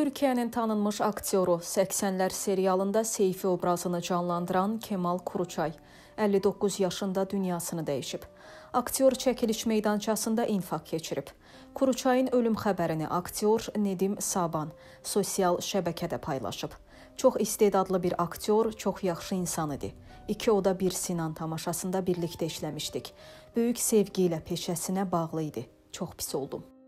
Türkiyənin tanınmış aktyoru 80-lər serialında Seyfi obrazını canlandıran Kemal Kuruçay 59 yaşında dünyasını dəyişib. Aktyor çəkiliş meydançasında infaq keçirib. Kuruçayın ölüm xəbərini aktyor Nedim Saban sosial şəbəkədə paylaşıb. Çox istedadlı bir aktyor, çox yaxşı insan idi. İki oda bir Sinan tamaşasında birlikdə işləmişdik. Böyük sevgi ilə peşəsinə bağlı idi. Çox pis oldum.